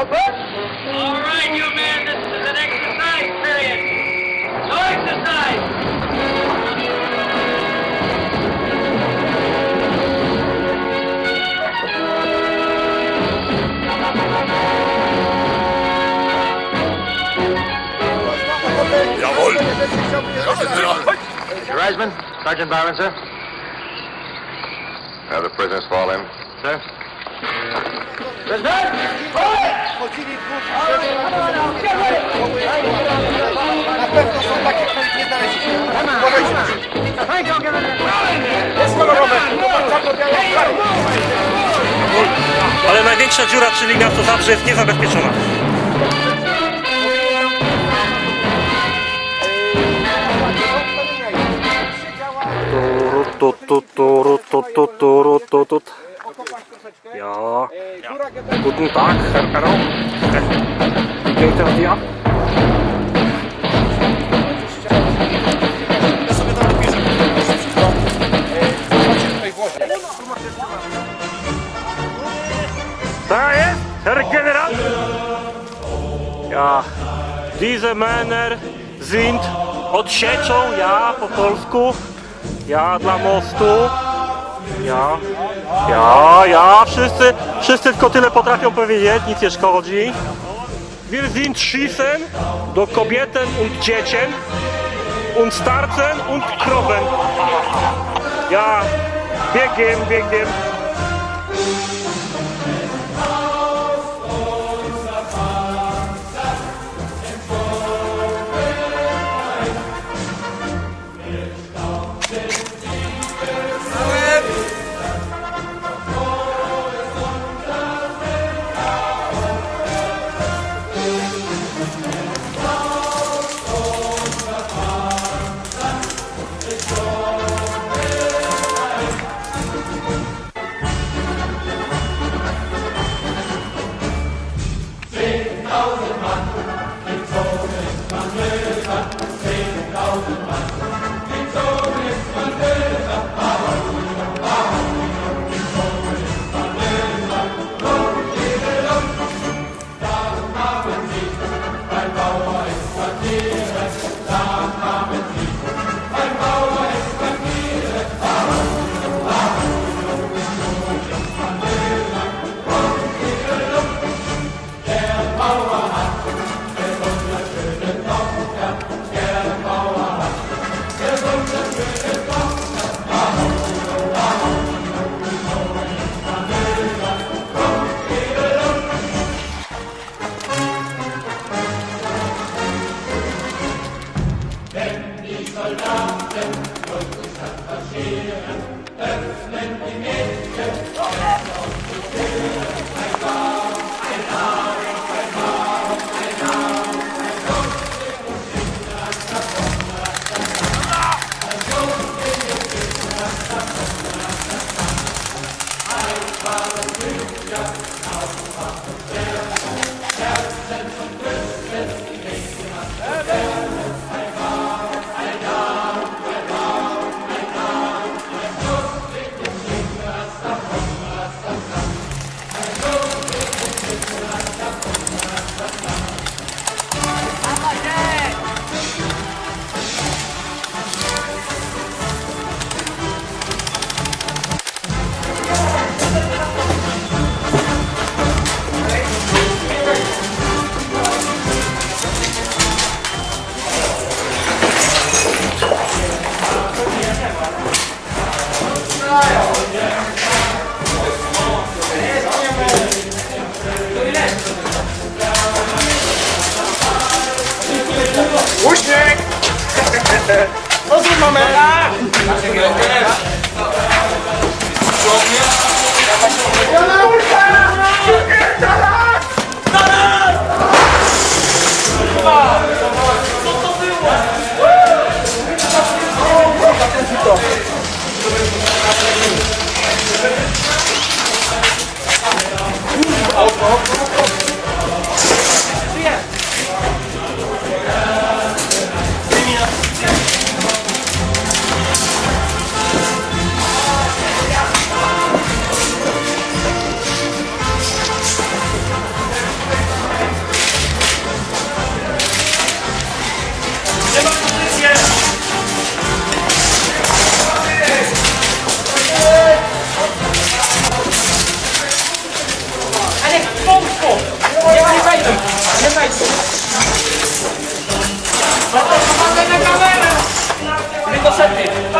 Open! All right, you men, this is an exercise period. No exercise. Jawohl. Ja, General. Mr. Reisman, Sergeant Byron, sir. Have the prisoners fall in. Sir. Prisoner! Chodzili dwóch, Na pewno są takie, których nie znaleźliśmy. Jest kolorowe, czarno-białe flary. Ale największa dziura, czyli miasto Zabrze jest niezabezpieczona. Turu, tu, tu, turu, tu, tu, turu, Jo. jo. Guten Tag, Herr Perro. Vítejte v dia. Já sobie tam Herr General. Ja. Diese Männer sind odsieczą, ja po polsku, ja dla mostu, ja. Ja, ja, wszyscy, wszyscy tylko tyle potrafią powiedzieć, nic nie szkodzi. Wir sind schießen do Kobieten und Dziecien und Starcen und Krowen. Ja, biegiem, biegiem. 10.000 Mann, in 10.000 Mann, 10.000 Mann. Soldaten und die Stadt marschieren.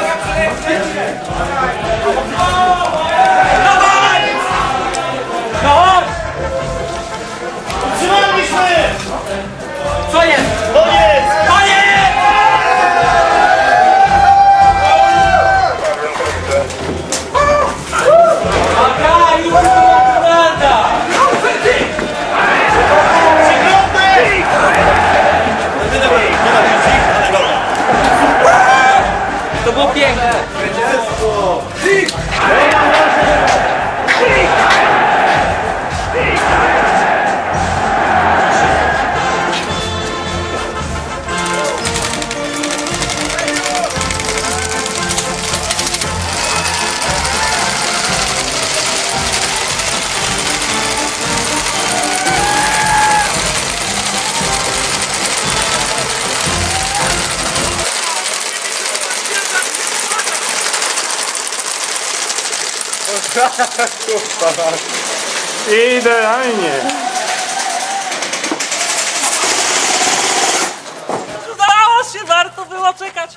Olha a frente, né, Idealnie. Udało się, warto było czekać.